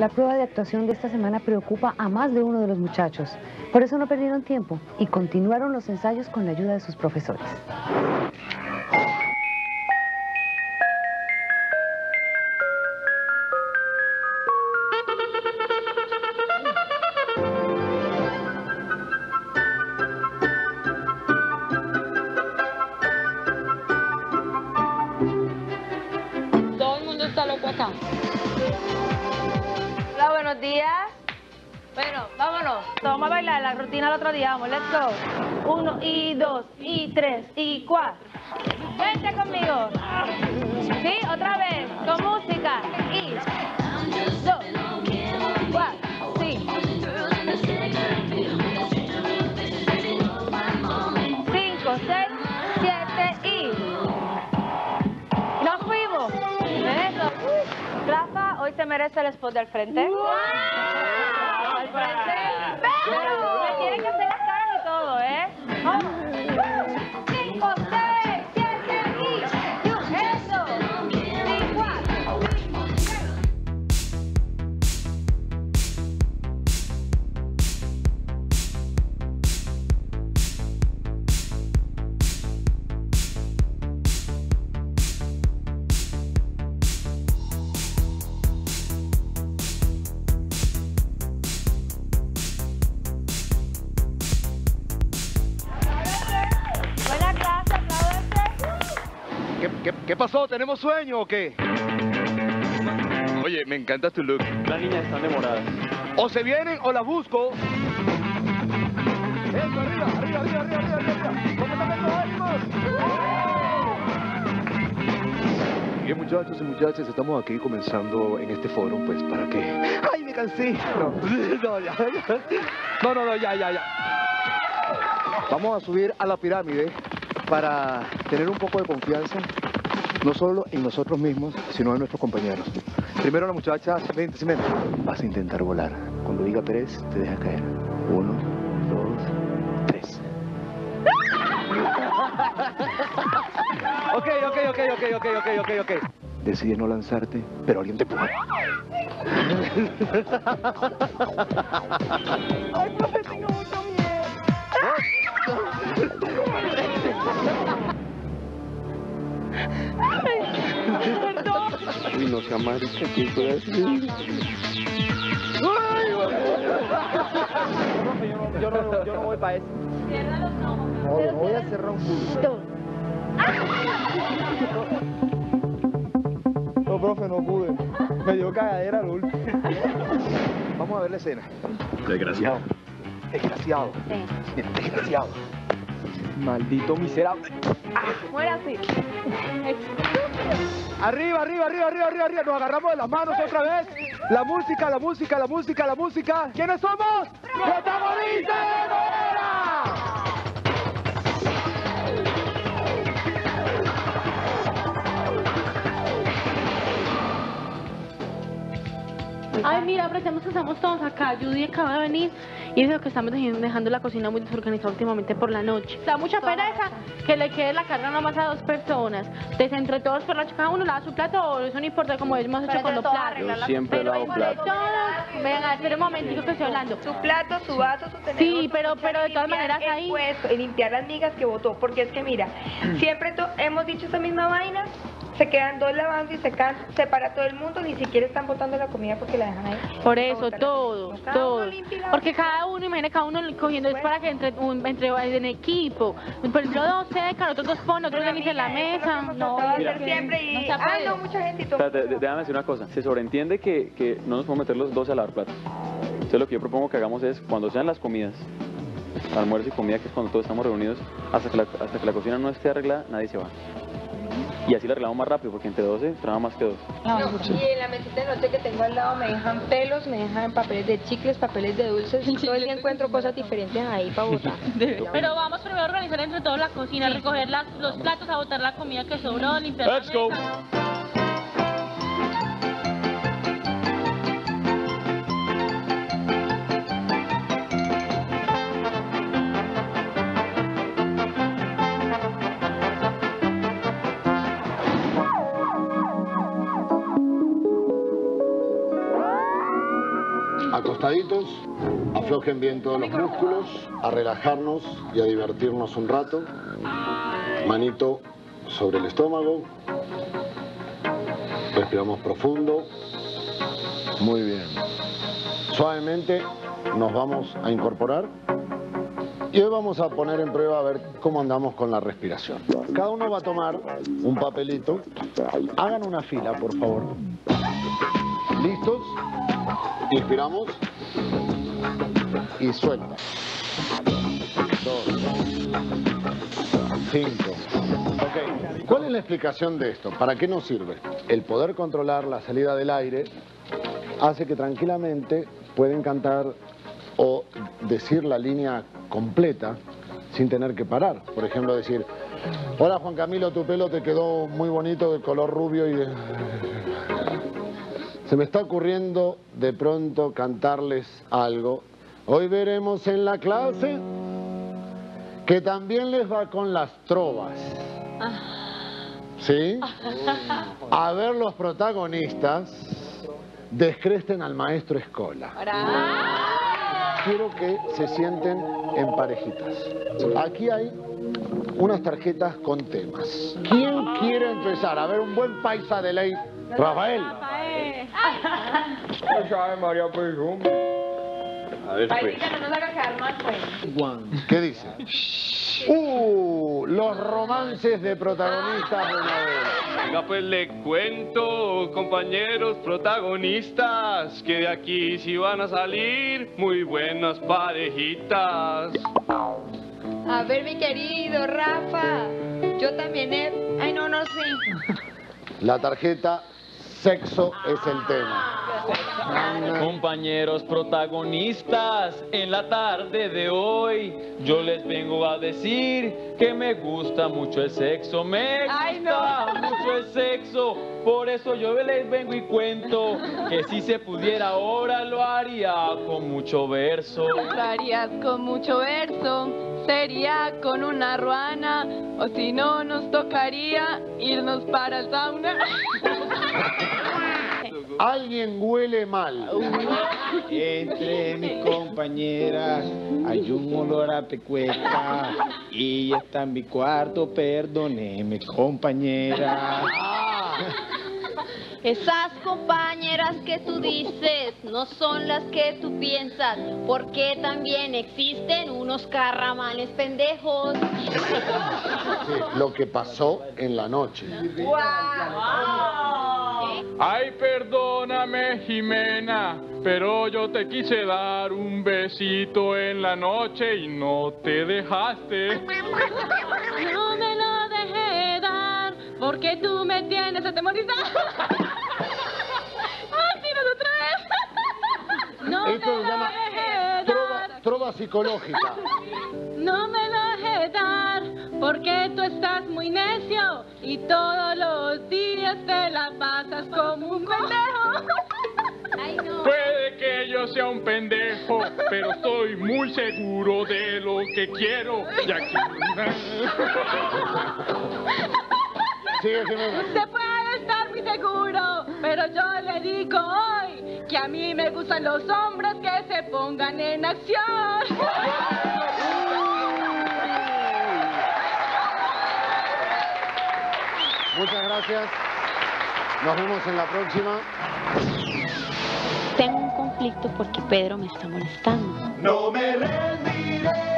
La prueba de actuación de esta semana preocupa a más de uno de los muchachos. Por eso no perdieron tiempo y continuaron los ensayos con la ayuda de sus profesores. Bueno, vámonos. Vamos a bailar la rutina del otro día. Vamos, let's go. Uno y dos y tres y cuatro. Vente conmigo. Sí, otra vez. Con música. Y dos, cuatro, sí. Cinco, seis, siete y... ¡Nos fuimos! Eso. Rafa, hoy se merece el spot del frente. Frente. Pero ¿Qué, qué, qué pasó? ¿Tenemos sueño o qué? Oye, me encanta tu look. Las niñas están demoradas. O se vienen o las busco. Eso, arriba, arriba, arriba, arriba, arriba, arriba. Bien, muchachos y muchachas, estamos aquí comenzando en este foro, pues, para que... ¡Ay, me cansé! No, no, ya, ya. No, no, no, ya, ya, ya. Vamos a subir a la pirámide para tener un poco de confianza, no solo en nosotros mismos, sino en nuestros compañeros. Primero la muchacha, sí, vente. Vas a intentar volar. Cuando diga tres, te dejas caer. Uno, dos, tres. ok, ok, ok, ok, ok, ok, ok, ok. Decides no lanzarte, pero alguien te empuja. Ay, profe, tengo mucho miedo. Uy, no sea marica, ¿quién fue así? Yo no, yo no voy para eso. Cierra los ojos. No, yo no voy a cerrar un culo. No, profe, no pude. Me dio cagadera al último. Vamos a ver la escena. Desgraciado. Desgraciado. Sí. Desgraciado. Maldito miserable. Muera así. Arriba, arriba, arriba, arriba, arriba, arriba. Nos agarramos de las manos otra vez. La música, la música, la música, la música. ¿Quiénes somos? ¡Protagonistas de novela! Ay, mira, aprovechamos que estamos todos acá. Judy acaba de venir y dijo que estamos dej- dejando la cocina muy desorganizada últimamente por la noche. Da mucha pereza que le quede la carga nomás a dos personas. Entonces, entre todos, por la cada uno lava su plato o eso no importa como hemos hecho con los platos. Yo siempre Pero lavo entre platos. todos, venga, espera un momentico que estoy hablando. Su plato, su vaso, su tenedor. Sí, pero- pero de todas maneras ahí- puesto y limpiar las migas que botó. Porque es que mira, siempre hemos dicho esa misma vaina, se quedan dos lavando y se quedan, se para todo el mundo, ni siquiera están botando la comida porque la dejan ahí. Por eso, todos, todos. Porque cada uno, imagina, cada uno cogiendo es para que entre, un, entre en equipo. Por ejemplo, dos secan, otros dos ponen, otros organizan la mesa. No, hacer siempre y ah, no, mucha gente y todo. Espérate, de- déjame decir una cosa. Se sobreentiende que, que no nos podemos meter los dos a lavar platos. Entonces lo que yo propongo que hagamos es, cuando sean las comidas, almuerzo y comida, que es cuando todos estamos reunidos, hasta que la, hasta que la cocina no esté arreglada, nadie se va. Y así la arreglamos más rápido, porque entre 12 traba más que dos. No, y en la mesita de noche que tengo al lado me dejan pelos, me dejan papeles de chicles, papeles de dulces. Todo el día encuentro cosas diferentes ahí para botar. Pero vamos primero a organizar entre todos la cocina, recoger las, los platos, a botar la comida que sobró, limpiar Let's la go. Aflojen bien todos los músculos, a relajarnos y a divertirnos un rato. Manito sobre el estómago. Respiramos profundo. Muy bien. Suavemente nos vamos a incorporar y hoy vamos a poner en prueba a ver cómo andamos con la respiración. Cada uno va a tomar un papelito. Hagan una fila, por favor. ¿Listos? Inspiramos. Y suelta. Dos. Cinco. Ok. ¿Cuál es la explicación de esto? ¿Para qué nos sirve? El poder controlar la salida del aire hace que tranquilamente pueden cantar o decir la línea completa sin tener que parar. Por ejemplo, decir, hola Juan Camilo, tu pelo te quedó muy bonito de color rubio y... Se me está ocurriendo de pronto cantarles algo. Hoy veremos en la clase que también les va con las trovas. ¿Sí? A ver los protagonistas descresten al maestro Escola quiero que se sienten en parejitas. Aquí hay unas tarjetas con temas. ¿Quién quiere empezar? A ver, un buen paisa de ley. Rafael. María pues, A ver, pues. no nos haga quedar mal, pues. ¿Qué dice? Uh, los romances de protagonistas de novela. Venga, pues le cuento, compañeros protagonistas, que de aquí sí van a salir muy buenas parejitas. A ver, mi querido Rafa, yo también he... Ay, no, no sé. La tarjeta sexo es el tema. Compañeros protagonistas, en la tarde de hoy yo les vengo a decir que me gusta mucho el sexo, me gusta mucho el sexo, por eso yo les vengo y cuento que si se pudiera ahora lo haría con mucho verso. Lo harías con mucho verso, sería con una ruana, o si no nos tocaría irnos para el sauna. Alguien huele mal. Entre mis compañeras hay un olor a pecueca y está en mi cuarto, perdóneme compañera. Esas compañeras que tú dices no son las que tú piensas, porque también existen unos carramales pendejos. Sí, lo que pasó en la noche. Ay, perdóname, Jimena, pero yo te quise dar un besito en la noche y no te dejaste. No me lo dejé dar, porque tú me tienes atemorizado. ¡Ay, tienes otra vez! No Esto me se llama lo dejé trova, dar. trova psicológica. No me lo dejé dar, porque tú estás muy necio y todos los días te la pasas como un pendejo. Ay, no. Puede que yo sea un pendejo, pero estoy muy seguro de lo que quiero. Y aquí... Sigue. Usted puede estar muy seguro, pero yo le digo hoy que a mí me gustan los hombres que se pongan en acción. Muchas gracias. Nos vemos en la próxima. Tengo un conflicto porque Pedro me está molestando. No me rendí.